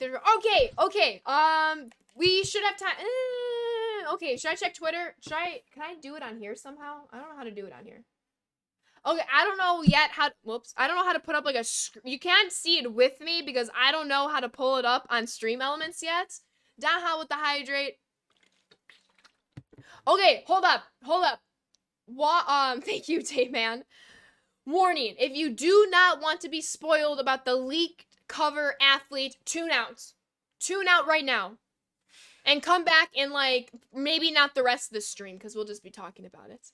Okay, okay. Um, we should have time. Uh, okay, should I check Twitter? Should I? Can I do it on here somehow? I don't know how to do it on here. Okay, I don't know yet how. Whoops, I don't know how to put up like a. You can't see it with me because I don't know how to pull it up on Stream Elements yet. How with the hydrate. Okay, hold up, hold up. What? Um, thank you, Tape Man. Warning: If you do not want to be spoiled about the leaked cover athlete, tune out. Tune out right now. And come back in like maybe not the rest of the stream because we'll just be talking about it.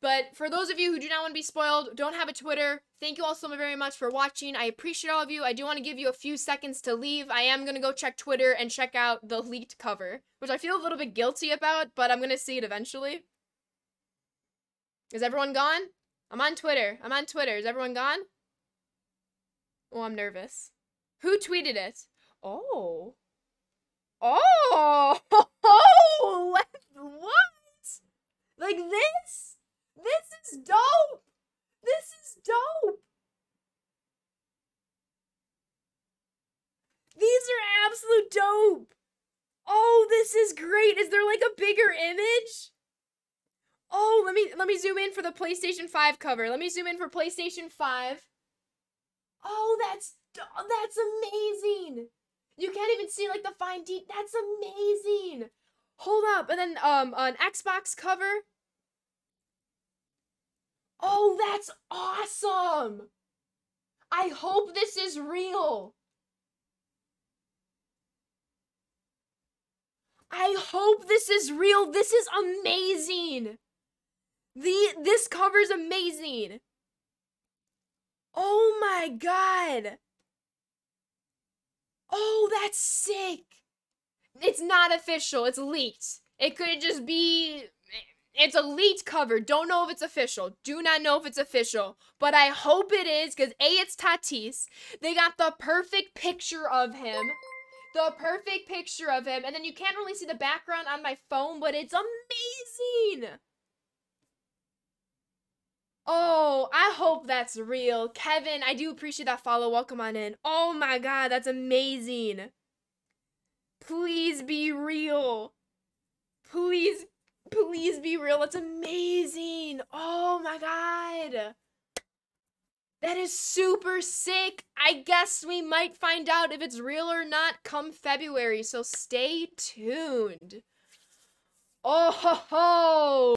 But for those of you who do not want to be spoiled, don't have a Twitter, thank you all so very much for watching. I appreciate all of you. I do want to give you a few seconds to leave. I am going to go check Twitter and check out the leaked cover, which I feel a little bit guilty about, but I'm going to see it eventually. Is everyone gone? I'm on Twitter. I'm on Twitter. Is everyone gone? Oh, I'm nervous. Who tweeted it? Oh. Oh. Oh. What? Like this? This is dope. This is dope. These are absolute dope. Oh, this is great. Is there like a bigger image? Oh, let me let me zoom in for the PlayStation 5 cover. Let me zoom in for PlayStation 5. Oh, that's that's amazing. You can't even see like the fine detail. That's amazing. Hold up, and then um an Xbox cover. Oh, that's awesome. I hope this is real. I hope this is real. This is amazing. The this cover's amazing. Oh my god. Oh, that's sick. It's not official. It's leaked. It could just be it's a leaked cover. Don't know if it's official. Do not know if it's official. But I hope it is because A, it's Tatis. They got the perfect picture of him. The perfect picture of him. And then you can't really see the background on my phone, but it's amazing. Oh, I hope that's real. Kevin, I do appreciate that follow. Welcome on in. Oh my god, that's amazing. Please be real. Please, please be real. That's amazing. Oh my god. That is super sick. I guess we might find out if it's real or not come February, so stay tuned. Oh ho ho!